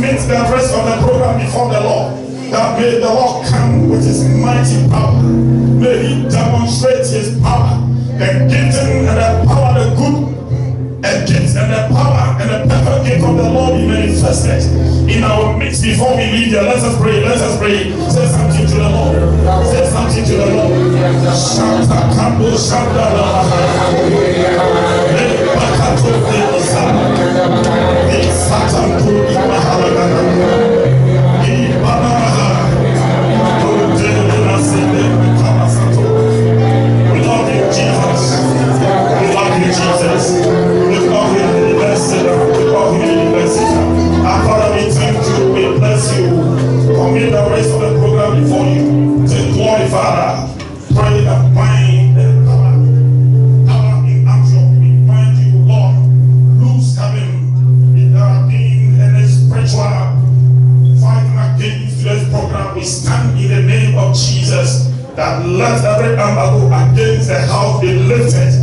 stand before the Lord. That may the Lord come with his mighty power. May he demonstrate his power, the gifting and the power, the good and gifts and the power and the perfect gift of the Lord be manifested in our midst before we leave here. Let us pray. Let us pray. Say something to the Lord. Say something to the Lord. Shanta Kambo Shanta Bakato we stand in the name of Jesus that let every embargo against the house be lifted.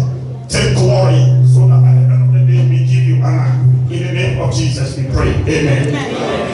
Take glory so that at the end of the day we give you honor. In the name of Jesus we pray. Amen.